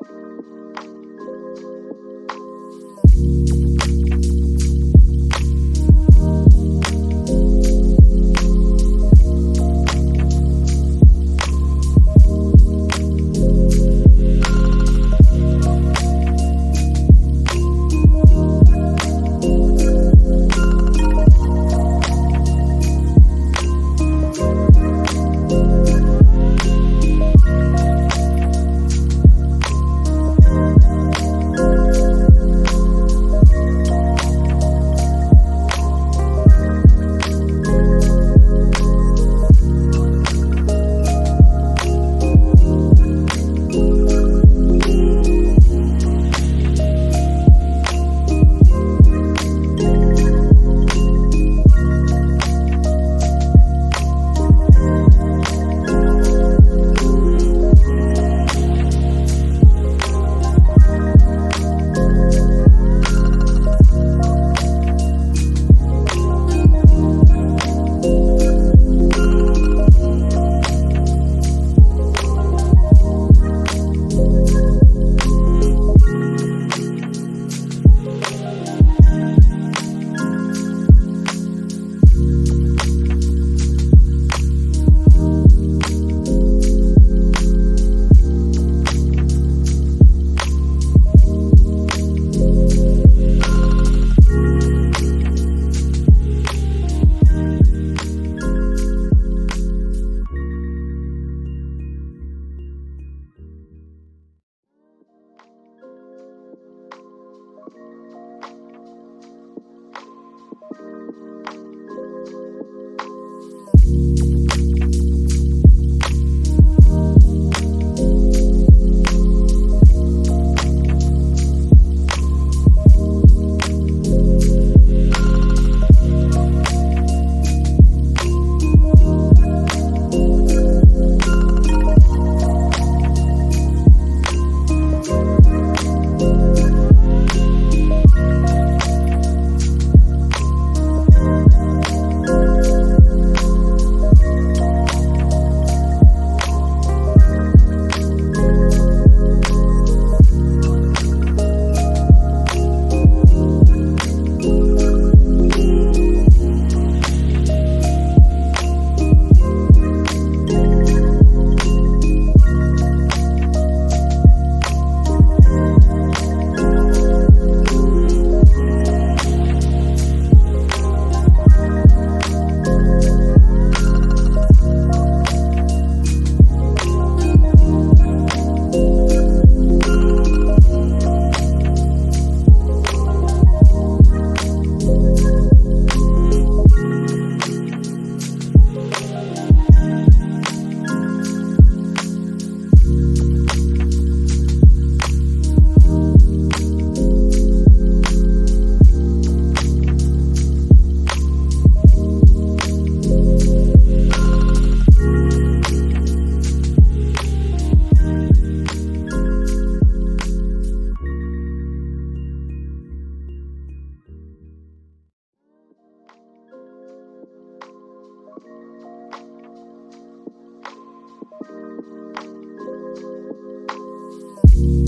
うん。Thank you.